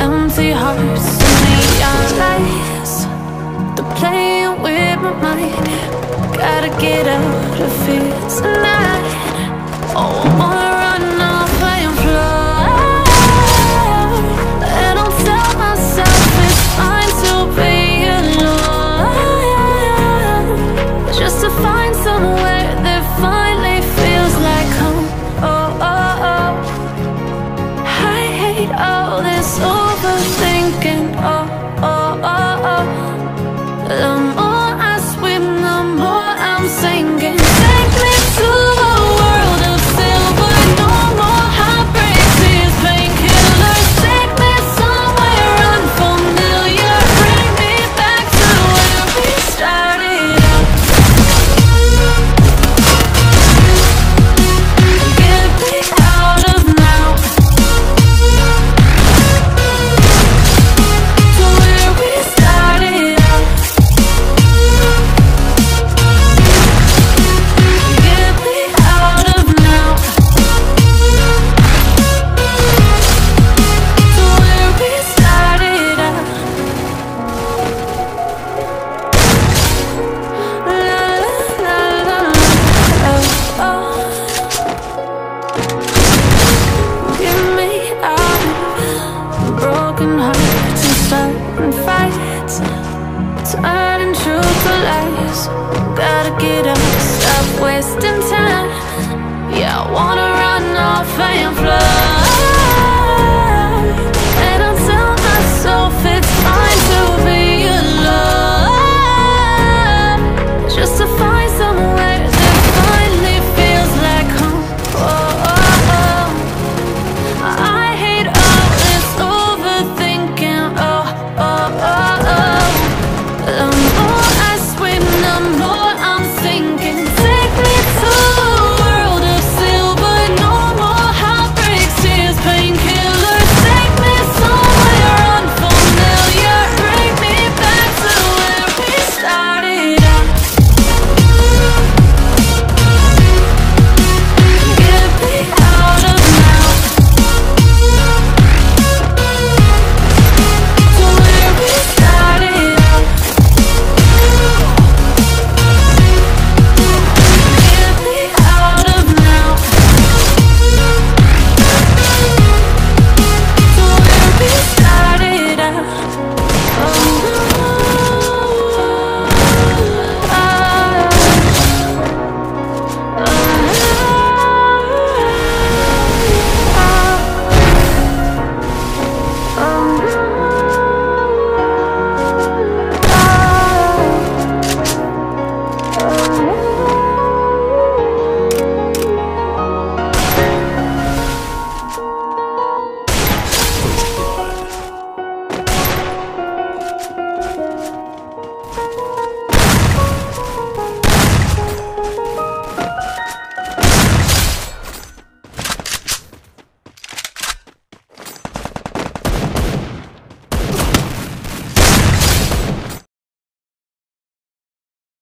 Empty hearts neon lights They're playing with my mind. Gotta get out of here tonight. Oh, Gotta get up, stop wasting time. Yeah, I wanna